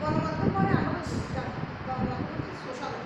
গণমাধ্যমে মানে আমাদের সোশ্যাল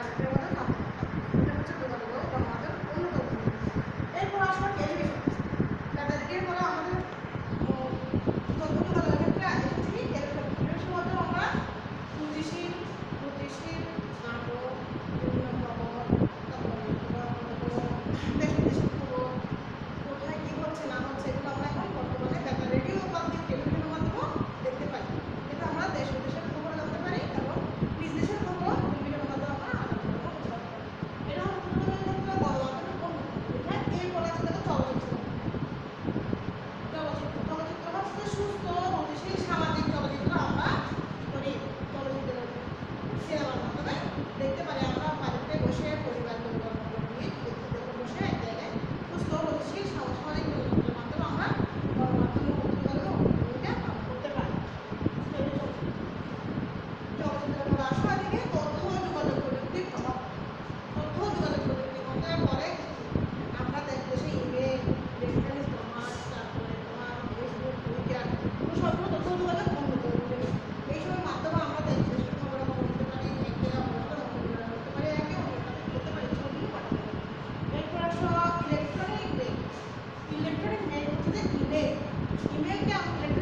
Gracias. সুস্থ অনুশীল সামাজিক চলচ্চিত্র আমরা করি চলচ্চিত্রের সিনেমার মাধ্যমে দেখতে পারি আমরা বাড়িতে বসে Đi, 们这样 biết?